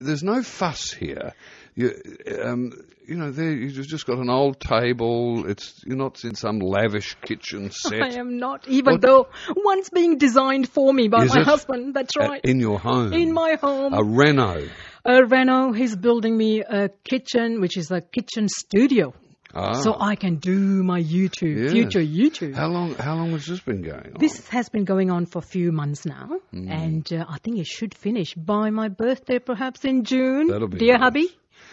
there's no fuss here. You, um, you know, there you've just got an old table. It's you're not in some lavish kitchen set. I am not, even What? though one's being designed for me by Is my it? husband. That's right. in your home. in my home. a Renault. Uh, Renault, he's building me a kitchen, which is a kitchen studio. Ah. So I can do my YouTube, Yes. future YouTube. how long? How long has this been going on? This has been going on for a few months now, Hmm. and uh, I think it should finish by my birthday, perhaps in June. That'll be Dear nice. hubby,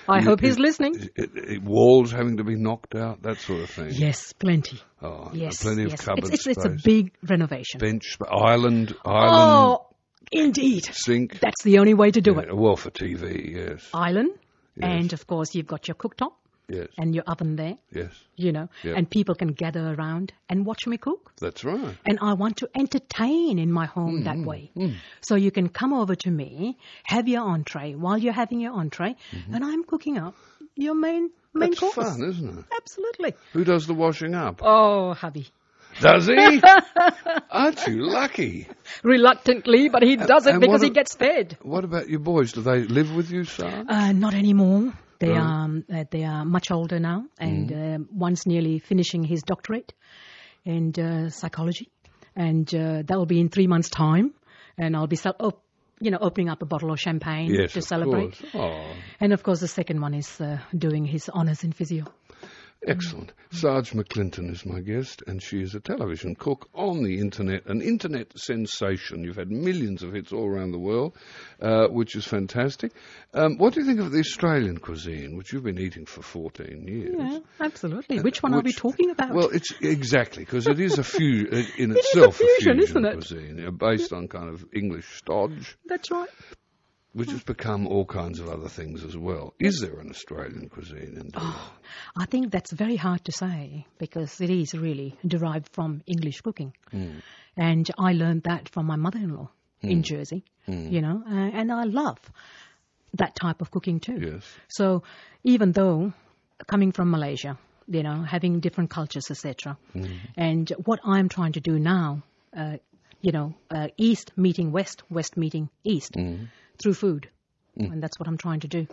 I You- hope he's listening. it- it- walls having to be knocked out, that sort of thing. Yes, plenty. Oh, Yes, plenty of yes. cupboard it's, it's, it's a big renovation. bench, island, island oh, indeed. sink. That's the only way to do Yeah, it. well, for TV, yes, Island, Yes. and of course you've got your cooktop yes, and your oven there. yes. You know, Yeah. and people can gather around and watch me cook. That's right. And I want to entertain in my home Mm, that way. So you can come over to me, have your entree while you're having your entree, and I'm cooking up your main main Mm-hmm. That's course. fun, isn't it? Absolutely. Who does the washing up? Oh, hubby. Does he? Aren't you lucky? Reluctantly, but he does it and because he gets fed. What about your boys? Do they live with you, son? Uh, not anymore. They Right. are um, uh, they are much older now, and um one's nearly finishing his doctorate in uh, psychology, and uh, that will be in three months' time, and I'll be you know opening up a bottle of champagne yes, to of celebrate. course. Oh, And of course, the second one is uh, doing his honours in physio. Excellent. Sarj McLinton is my guest, and she is a television cook on the internet, an internet sensation. You've had millions of hits all around the world, uh, which is fantastic. Um, what do you think of the Australian cuisine, which you've been eating for 14 years? Yeah, absolutely. Which one are we talking about? Well, it's exactly because it is a few in is a itself fusion, a isn't it? cuisine uh, based on kind of English stodge, That's right. Which has become all kinds of other things as well. Is there an Australian cuisine? Indeed? Oh. I think that's very hard to say because it is really derived from English cooking. Hmm. And I learned that from my mother in law in Jersey, Hmm. you know, uh, and I love that type of cooking too. Yes. So even though coming from Malaysia, you know, having different cultures, etc., and what I'm trying to do now, uh, you know, uh, East meeting West, West meeting East through food, mm. and that's what I'm trying to do.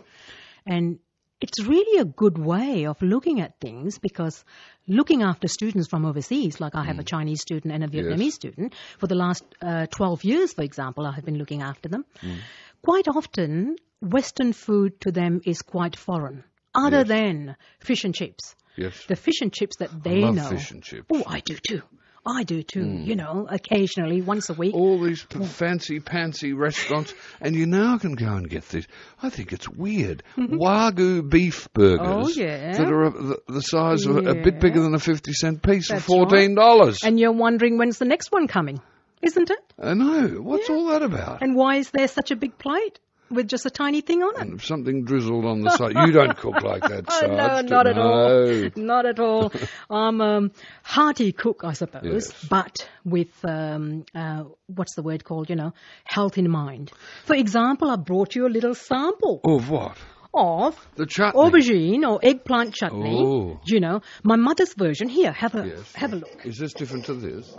And it's really a good way of looking at things because looking after students from overseas, like I have a mm. Chinese student and a Vietnamese student, for the last uh, 12 years, for example, I have been looking after them. Mm. Quite often, Western food to them is quite foreign, other Yes. than fish and chips. Yes. The fish and chips that they know. fish and chips. Oh, I do too. I do too. You know, occasionally, once a week. all these p- fancy pancy restaurants, and you now can go and get this. I think it's weird. Wagyu beef burgers Mm-hmm. Oh, yeah. that are a, the, the size of a, bit bigger than a 50 cent piece That's for $14. And you're wondering when's the next one coming, isn't it? I know. What's all that about? And why is there such a big plate with just a tiny thing on it? And something drizzled on the side. You don't cook like that, Oh, Sarj. no, not at all. Not at all. I'm a hearty cook, I suppose, Yes. but with um, uh, what's the word called? You know, health in mind. For example, I brought you a little sample Of what? of The chutney. aubergine or eggplant chutney. Oh. You know, my mother's version. Here, have a Yes. have a look. Is this different to this?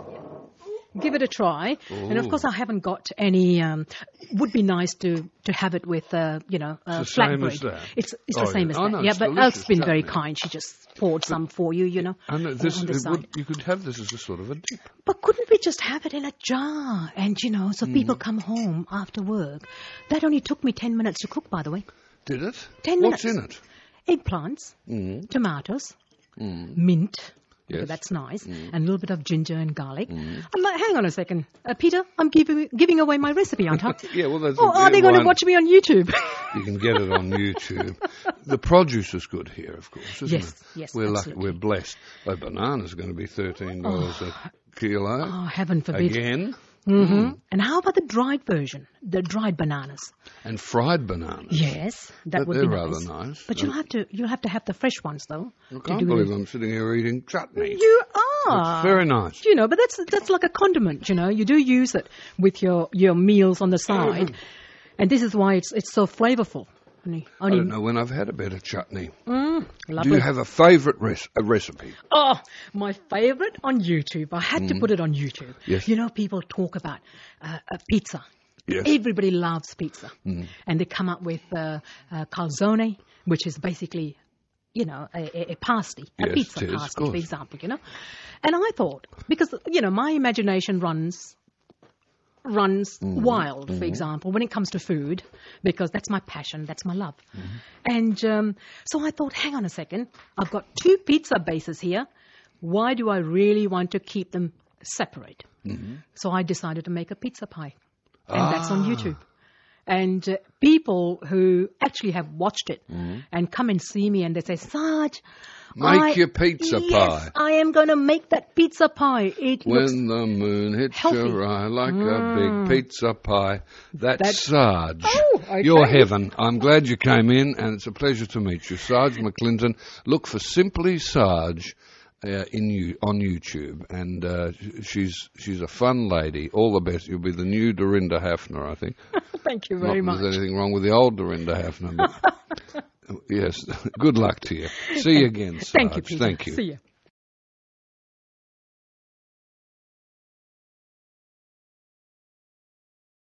Give it a try. And of course, I haven't got any. Um, would be nice to to have it with, uh, you know, uh, It's the same flatbread. as that? It's it's Oh, the same yeah. as Oh, that. no, yeah, but Elf's been very kind. She just poured some for you, you know. On- this. on the side. would, you could have this as a sort of a dip. But couldn't we just have it in a jar? And you know, so Hmm. people come home after work. That only took me ten minutes to cook, by the way. Did it? Ten What's minutes. What's in it? Eggplants, Mm. tomatoes, mint. Yes. Okay, that's nice. And a little bit of ginger and garlic. I'm like, hang on a second, uh, Peter. I'm giving giving away my recipe, aren't I? Yeah, well, that's Oh, a are they going to watch me on YouTube? You can get it on YouTube. the produce is good here, of course, isn't Yes, it? yes, We're lucky. We're blessed. Like bananas are going to be thirteen dollars a kilo oh, heaven forbid. again, hmm And how about the dried version, the dried bananas? and fried bananas. Yes, that would they're be rather nice. nice. But you'll have to you'll have to have the fresh ones though. I can't believe the- I'm sitting here eating chutney. You are. It's very nice. You know, but that's that's like a condiment. You know, you do use it with your your meals on the side, and this is why it's it's so flavorful. Only, I don't know when I've had a better chutney. Mm, Do you have a favourite res- a recipe? Oh, my favorite on YouTube. I had to put it on YouTube. Yes. You know, people talk about uh, a pizza Yes. Everybody loves pizza. Mm. And they come up with uh, uh, calzone, which is basically, you know, a, a, a pasty, a Yes, pizza of pasty, for example, you know. And I thought, because, you know, my imagination runs runs Mm-hmm. wild, for example, when it comes to food, because that's my passion, that's my love. Mm-hmm. And um, so I thought, hang on a second, I've got two pizza bases here. Why do I really want to keep them separate? Mm-hmm. So I decided to make a pizza pie, and that's on Ah. YouTube. And uh, people who actually have watched it Mm-hmm. and come and see me and they say, Sarj, Make I- your pizza yes, pie. I am going to make that pizza pie. It When the moon hits healthy. Mm. your eye like a big pizza pie. That's, That's- Sarj. Oh, okay. You're heaven. I'm glad you came in, and it's a pleasure to meet you. Sarj McLinton. Look for Simply Sarj uh, in you, on YouTube, and uh, she's she's a fun lady. All the best. You'll be the new Dorinda Hafner, I think. Thank you very Not much. there's anything wrong with the old Dorinda Hafner. Yes, good luck to you. See you again, Sarj. Thank you, Peter. Thank you. See you.